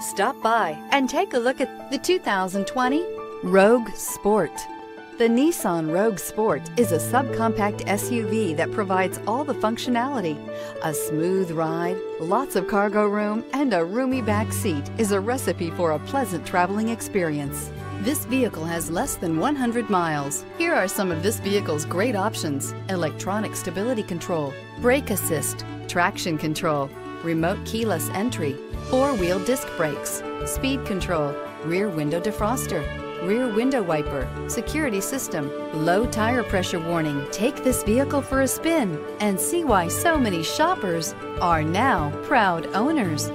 Stop by and take a look at the 2020 Rogue Sport. The Nissan Rogue Sport is a subcompact SUV that provides all the functionality. A smooth ride, lots of cargo room, and a roomy back seat is a recipe for a pleasant traveling experience. This vehicle has less than 100 miles. Here are some of this vehicle's great options. Electronic stability control, brake assist, traction control, remote keyless entry, four-wheel disc brakes, speed control, rear window defroster, rear window wiper, security system, low tire pressure warning. Take this vehicle for a spin and see why so many shoppers are now proud owners.